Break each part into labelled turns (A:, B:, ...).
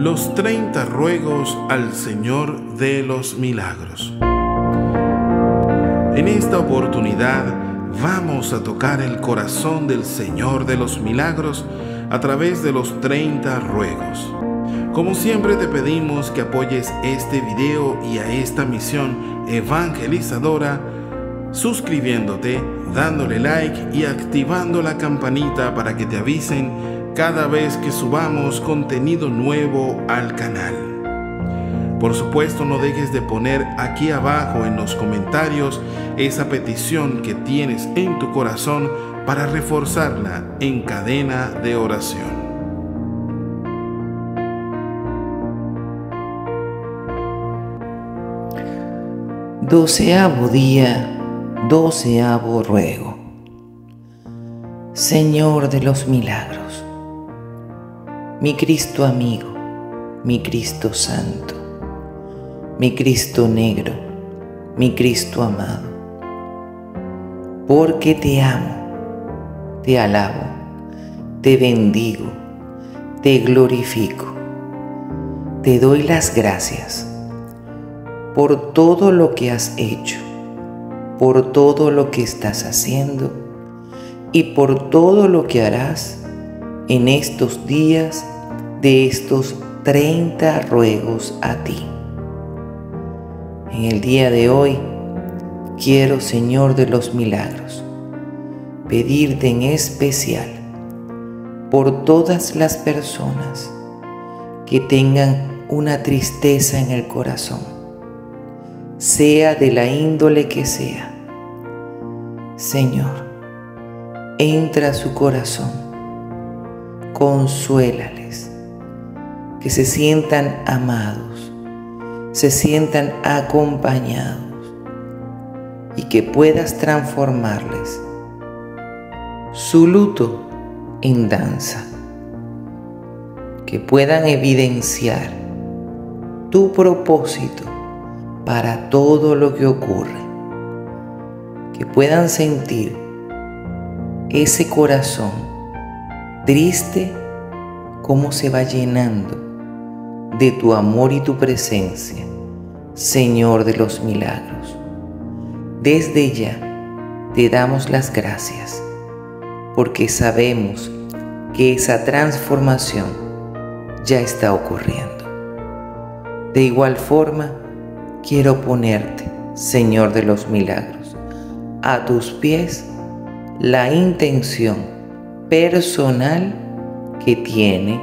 A: los 30 ruegos al Señor de los milagros. En esta oportunidad vamos a tocar el corazón del Señor de los milagros a través de los 30 ruegos. Como siempre te pedimos que apoyes este video y a esta misión evangelizadora suscribiéndote, dándole like y activando la campanita para que te avisen cada vez que subamos contenido nuevo al canal. Por supuesto no dejes de poner aquí abajo en los comentarios esa petición que tienes en tu corazón para reforzarla en cadena de oración.
B: Doceavo día, doceavo ruego. Señor de los milagros, mi Cristo amigo, mi Cristo santo, mi Cristo negro, mi Cristo amado, porque te amo, te alabo, te bendigo, te glorifico, te doy las gracias por todo lo que has hecho, por todo lo que estás haciendo y por todo lo que harás en estos días de estos 30 ruegos a ti. En el día de hoy quiero, Señor de los milagros, pedirte en especial por todas las personas que tengan una tristeza en el corazón sea de la índole que sea. Señor, entra a su corazón, consuélales, que se sientan amados, se sientan acompañados y que puedas transformarles su luto en danza, que puedan evidenciar tu propósito para todo lo que ocurre. Que puedan sentir ese corazón triste como se va llenando de tu amor y tu presencia, Señor de los milagros. Desde ya te damos las gracias porque sabemos que esa transformación ya está ocurriendo. De igual forma, quiero ponerte, Señor de los milagros, a tus pies la intención personal que tiene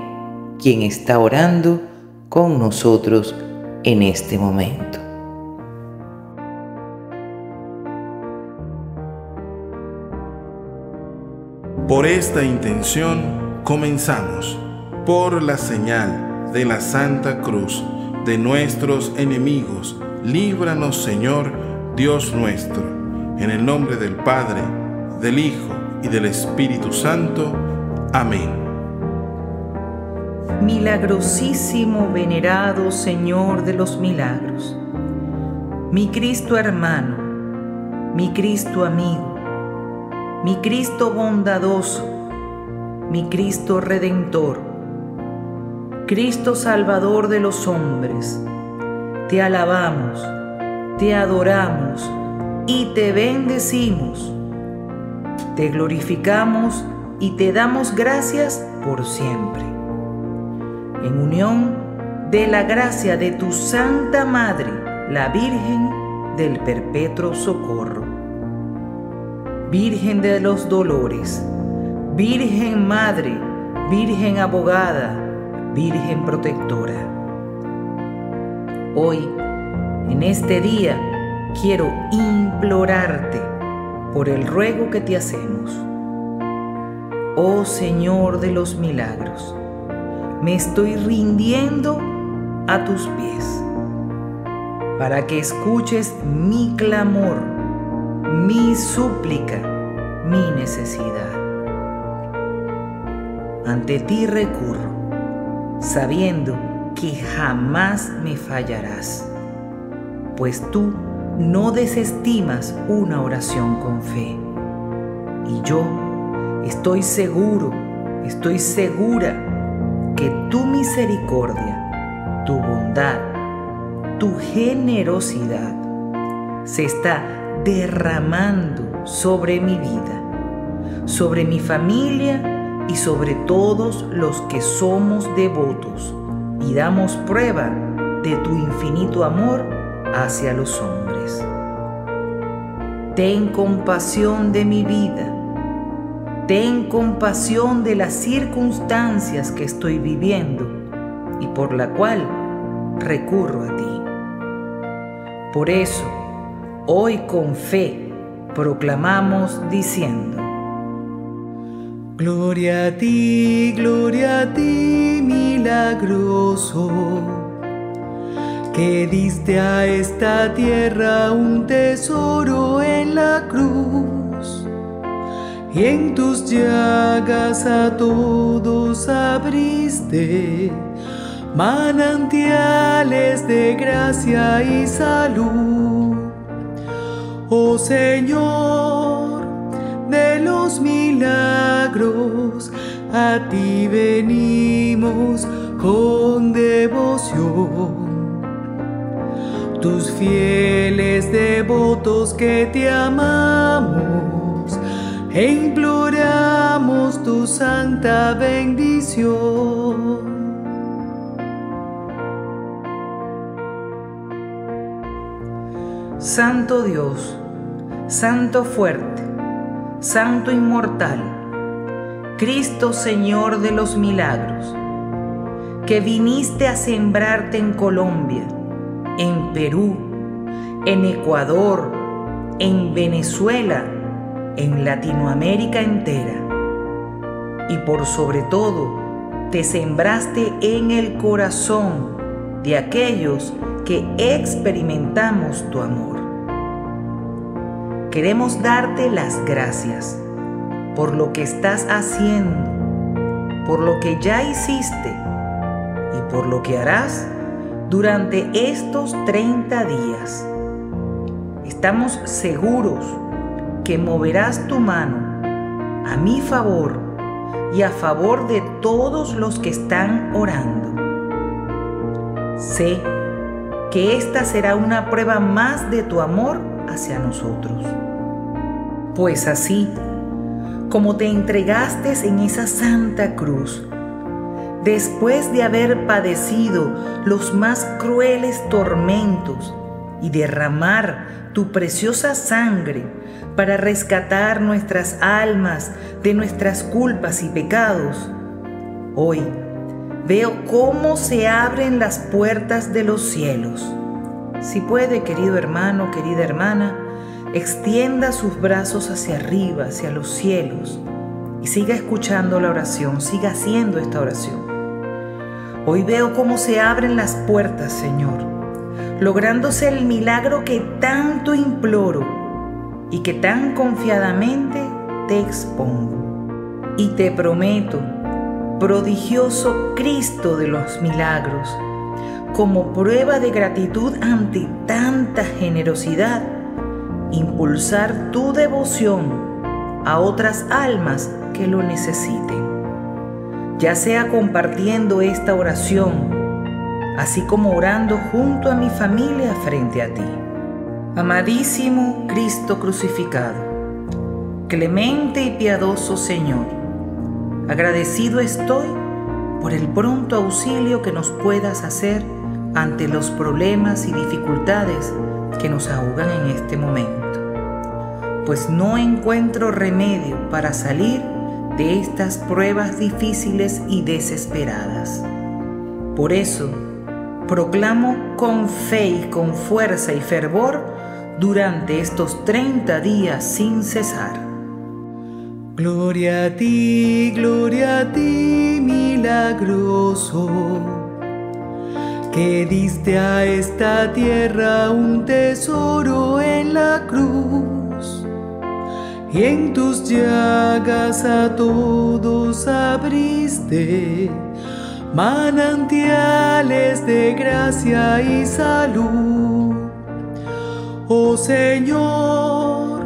B: quien está orando con nosotros en este momento.
A: Por esta intención comenzamos, por la señal de la Santa Cruz de nuestros enemigos líbranos Señor, Dios nuestro, en el nombre del Padre, del Hijo y del Espíritu Santo. Amén.
C: Milagrosísimo, venerado Señor de los milagros, mi Cristo hermano, mi Cristo amigo, mi Cristo bondadoso, mi Cristo redentor, Cristo Salvador de los hombres, te alabamos, te adoramos y te bendecimos. Te glorificamos y te damos gracias por siempre. En unión de la gracia de tu Santa Madre, la Virgen del Perpetuo Socorro. Virgen de los Dolores, Virgen Madre, Virgen Abogada, Virgen Protectora Hoy, en este día, quiero implorarte por el ruego que te hacemos. Oh Señor de los milagros, me estoy rindiendo a tus pies para que escuches mi clamor, mi súplica, mi necesidad. Ante ti recurro, sabiendo que jamás me fallarás, pues tú no desestimas una oración con fe. Y yo estoy seguro, estoy segura que tu misericordia tu bondad, tu generosidad se está derramando sobre mi vida, sobre mi familia y sobre todos los que somos devotos y damos prueba de tu infinito amor hacia los hombres. Ten compasión de mi vida. Ten compasión de las circunstancias que estoy viviendo y por la cual recurro a ti. Por eso, hoy con fe proclamamos diciendo,
D: Gloria a ti, gloria a ti, milagroso, que diste a esta tierra un tesoro en la cruz, y en tus llagas a todos abriste manantiales de gracia y salud. Oh Señor, de los milagros, a ti venimos con devoción. Tus fieles devotos que te amamos e imploramos tu santa bendición.
C: Santo Dios, Santo fuerte, Santo inmortal, Cristo Señor de los milagros, que viniste a sembrarte en Colombia, en Perú, en Ecuador, en Venezuela, en Latinoamérica entera, y por sobre todo, te sembraste en el corazón de aquellos que experimentamos tu amor. Queremos darte las gracias por lo que estás haciendo, por lo que ya hiciste y por lo que harás durante estos 30 días. Estamos seguros que moverás tu mano a mi favor y a favor de todos los que están orando. Sé que esta será una prueba más de tu amor hacia nosotros. Pues así, como te entregaste en esa santa cruz, después de haber padecido los más crueles tormentos y derramar tu preciosa sangre para rescatar nuestras almas de nuestras culpas y pecados, hoy Veo cómo se abren las puertas de los cielos. Si puede, querido hermano, querida hermana, extienda sus brazos hacia arriba, hacia los cielos, y siga escuchando la oración, siga haciendo esta oración. Hoy veo cómo se abren las puertas, Señor, lográndose el milagro que tanto imploro y que tan confiadamente te expongo. Y te prometo prodigioso Cristo de los milagros, como prueba de gratitud ante tanta generosidad, impulsar tu devoción a otras almas que lo necesiten, ya sea compartiendo esta oración, así como orando junto a mi familia frente a ti. Amadísimo Cristo crucificado, clemente y piadoso Señor, Agradecido estoy por el pronto auxilio que nos puedas hacer ante los problemas y dificultades que nos ahogan en este momento, pues no encuentro remedio para salir de estas pruebas difíciles y desesperadas. Por eso, proclamo con fe y con fuerza y fervor durante estos 30 días sin cesar.
D: Gloria a ti, gloria a ti, milagroso, que diste a esta tierra un tesoro en la cruz, y en tus llagas a todos abriste manantiales de gracia y salud. Oh Señor,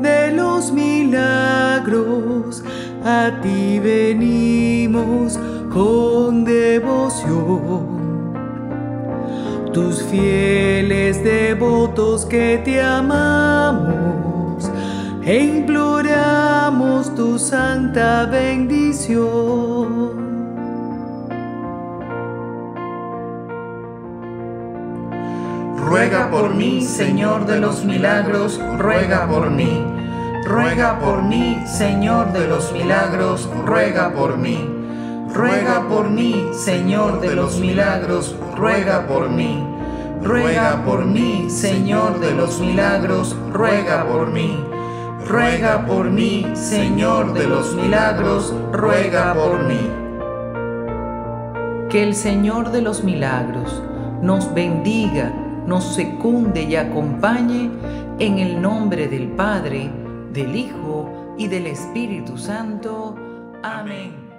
D: de los milagros, a ti venimos con devoción. tus fieles devotos que te amamos e imploramos tu santa bendición.
C: Ruega por mí, Señor de los milagros, ruega por mí. Ruega por mí, Señor de los milagros, ruega por mí. Ruega por mí, Señor de los milagros, ruega por mí. Ruega por mí, Señor de los milagros, ruega por mí. Ruega por mí, Señor de los milagros, ruega por mí. Que el Señor de los milagros nos bendiga, nos secunde y acompañe en el nombre del Padre, del Hijo y del Espíritu Santo. Amén.